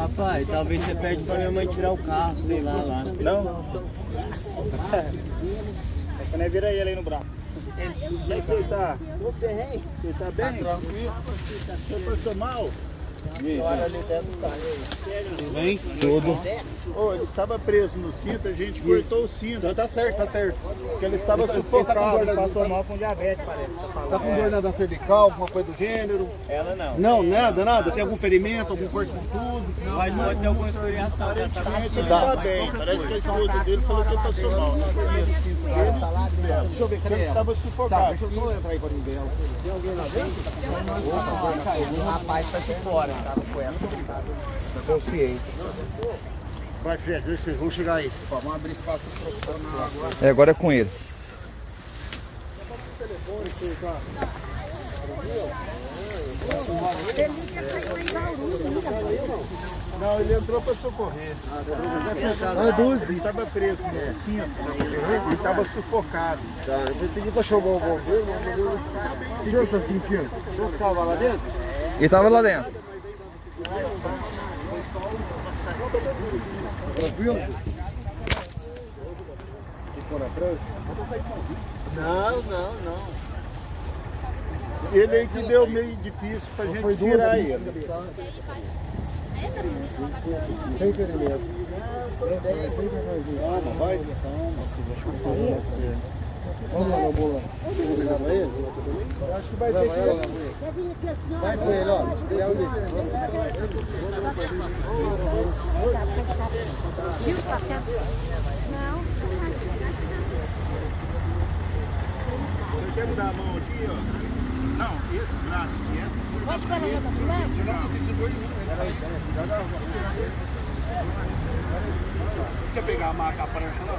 Papai, talvez você pede pra minha mãe tirar o carro, sei lá, lá. Não? É quando vira ele aí no braço. Como é que você tá? Você tá bem? tranquilo. Você passou mal? Tudo bem? Tudo. Ô, ele estava preso no cinto, a gente cortou o cinto. Então tá certo, tá certo. Porque ele estava Tá com sufocado. dor Passou mal com diabetes, parece. Tá com dor na cervical, alguma coisa do gênero? Ela não. Não, nada, nada. Tem algum ferimento, algum corte contuso? Mas pode ter alguma escoriação. Ela tá Aparentemente ele está bem. Parece que a esposa dele falou que ele passou mal. Deixa eu ver, cadê Ele ela? estava Tá, sufocado. deixa eu só entrar aí pra mim ver ela. Tem alguém lá dentro? O rapaz tá aqui fora, ele tava com ela. Tá consciente. Vai, Fred, vocês vão chegar aí. Vamos abrir espaço. É, agora é com eles. Não, ele entrou para socorrer. Ele estava preso no cinto. Ele estava sufocado. Tá, eu vou pedir pra chamar o bombeiro, mas o bombeiro... O que o senhor tá sentindo? O senhor tava lá dentro? E tava lá dentro. Tranquilo? Não, não, não. Ele aí que deu meio difícil pra gente tirar ele. Sem ferimento. Calma, vai. Vamos lá, meu bola. Vamos levar pra ele? Acho que vai ter que... Vai com ele, ó. Ele é o líder. Você quer me dar a mão aqui, ó? Não, esse braço aqui. Pode parar na ambulância? Quer pegar a marca, a prancha lá?